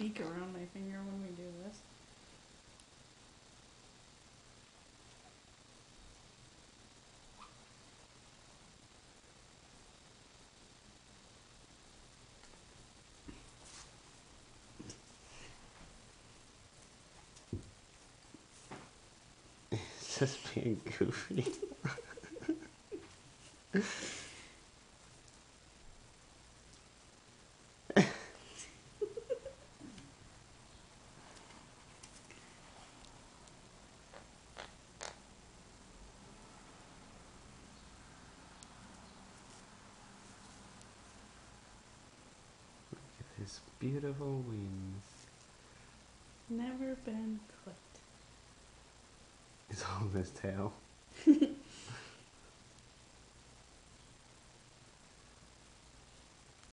beak around my finger when we do this. It's just being goofy. his beautiful wings. Never been clipped. It's on his tail.